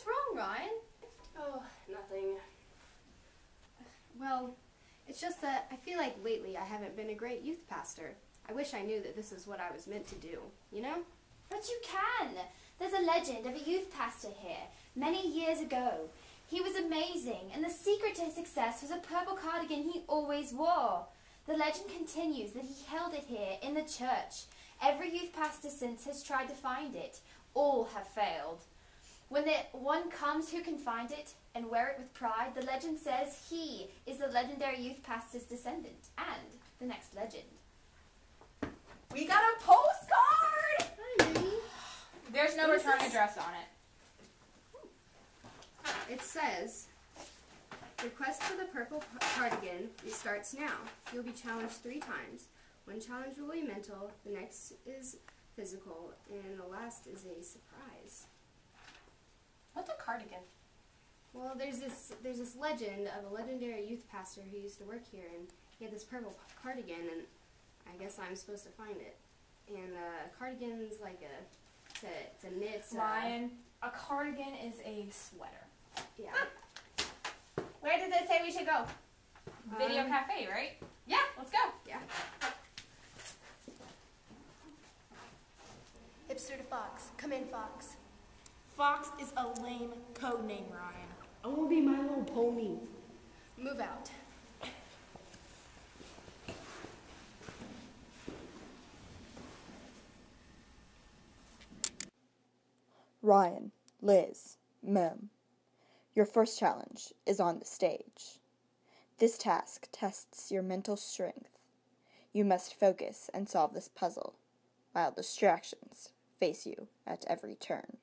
What's wrong, Ryan? Oh, nothing. Well, it's just that I feel like lately I haven't been a great youth pastor. I wish I knew that this is what I was meant to do, you know? But you can. There's a legend of a youth pastor here, many years ago. He was amazing, and the secret to his success was a purple cardigan he always wore. The legend continues that he held it here in the church. Every youth pastor since has tried to find it. All have failed. When the one comes who can find it and wear it with pride, the legend says he is the legendary youth pastor's descendant and the next legend. We got a postcard! Hi, There's no return this? address on it. It says, request for the purple p- cardigan starts now. You'll be challenged three times. One challenge will be mental, the next is physical, and the last is a surprise. What's a cardigan? Well, there's this there's this legend of a legendary youth pastor who used to work here, and he had this purple cardigan, and I guess I'm supposed to find it. And uh, cardigan's like a it's a, it's a knit. Ryan, a cardigan is a sweater. Yeah. Where did they say we should go? Video Um, cafe, right? Yeah. Let's go. Yeah. Hipster to Fox. Come in, Fox. Fox is a lame code name, Ryan. I want to be my little pony. Move out. Ryan, Liz, Mem. Your first challenge is on the stage. This task tests your mental strength. You must focus and solve this puzzle, while distractions face you at every turn.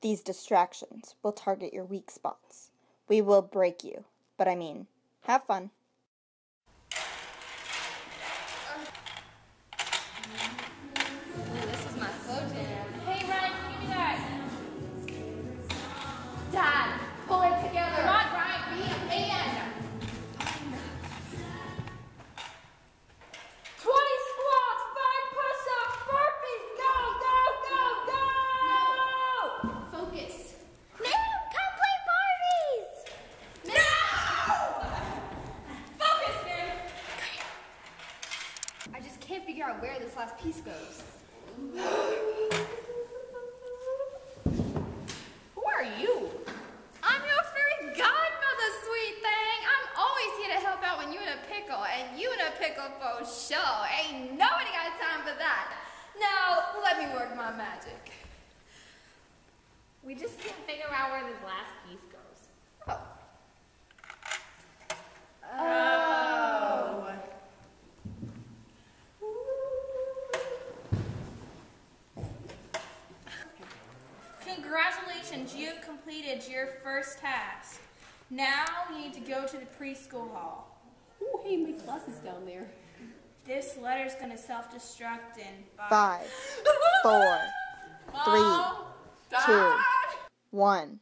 These distractions will target your weak spots. We will break you, but I mean, have fun. Where this last piece goes. Who are you? I'm your fairy godmother, sweet thing. I'm always here to help out when you in a pickle, and you in a pickle for sure. Ain't nobody got time for that. Now, let me work my magic. We just can't figure out where this last piece goes. Oh. Congratulations, you have your first task. Now you need to go to the preschool hall. Oh, hey, my class is down there. This letter's gonna self-destruct in Five, four, three, two, one.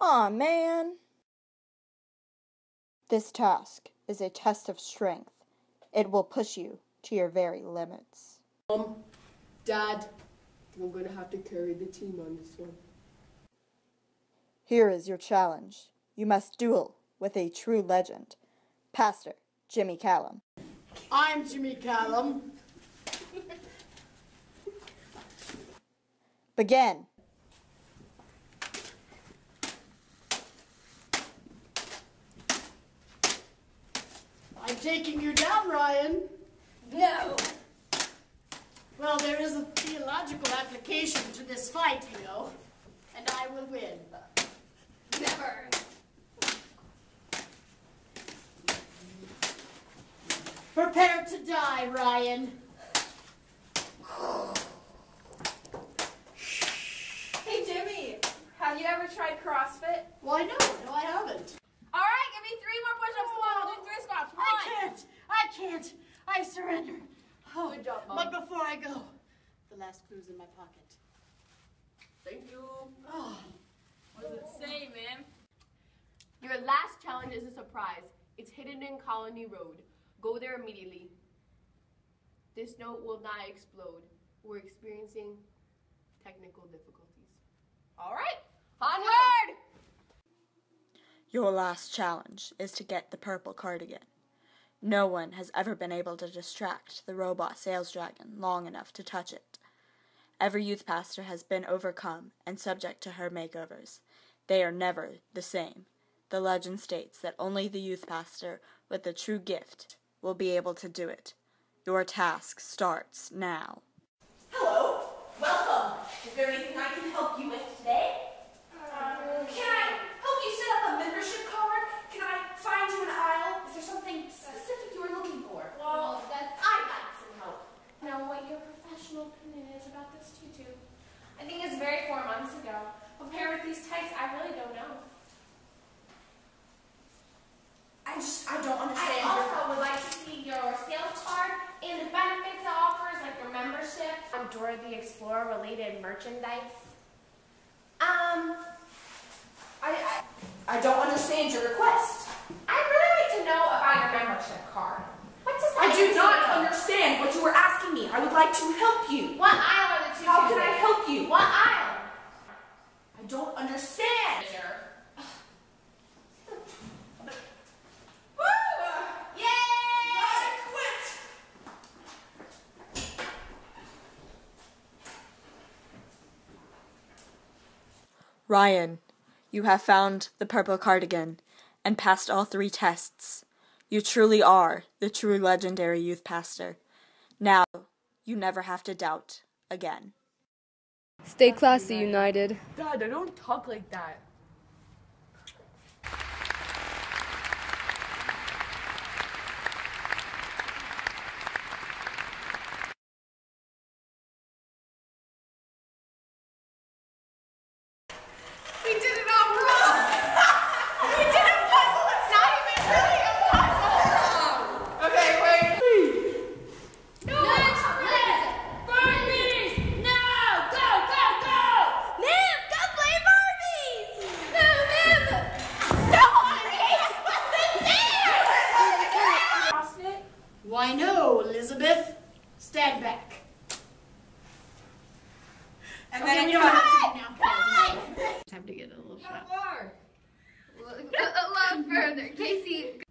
Aw, man. This task is a test of strength. It will push you to your very limits. Um, Dad, I'm gonna have to carry the team on this one. Here is your challenge. You must duel with a true legend, Pastor Jimmy Callum. I'm Jimmy Callum. Begin. I'm taking you down, Ryan. No. Well, there is a theological application to this fight, you know, and I will win. Never. Prepare to Ryan. Hey Jimmy, have you ever tried CrossFit? Why no? No, I haven't. All right, give me three more push-ups. Come on, I'll do three squats. One. I can't. I can't. I surrender. Oh, Good job, Mom. But before I go, the last clue's in my pocket. Thank you. Oh. What does it say, man? Your last challenge is a surprise. It's hidden in Colony Road. Go there immediately. This note will not explode. We're experiencing technical difficulties. All right, onward! Your last challenge is to get the purple cardigan. No one has ever been able to distract the robot sales dragon long enough to touch it. Every youth pastor has been overcome and subject to her makeovers. They are never the same. The legend states that only the youth pastor with the true gift will be able to do it. Your task starts now. Hello, welcome. Is there anything I can help you with today? can I help you set up a membership card? Can I find you an aisle? Is there something specific you were looking for? Well, that's, I'd like some help. Know what your professional opinion is about this tutu. I think it's very four months ago. Compared with these tights, I really don't know. I just, I don't I understand. your- also would like to see your sales card and the benefits it offers, like your membership the Explorer related merchandise. Um, I, I, I don't understand your request. I'd really like to know about your membership card. What does that I do not understand what you are asking me. I would like to help you. What aisle are the tutus How can I in? help you? What aisle? I don't understand. Yay! Quit! Ryan, you have found the purple cardigan and passed all three tests. You truly are the true legendary youth pastor. Now, you never have to doubt again. Stay classy, United. Dad, I don't talk like that. We did it all wrong! we did a puzzle that's not even really a puzzle! Okay, wait. No, it's Liz! Barbies! No! Go, go, go! Ma'am, go play Barbies! No, ma'am! No, Elise! What's in there? CrossFit? Why no, Elizabeth. Stand back. And Okay, then we don't have to now. Time to get a little shot. A lot further. Casey,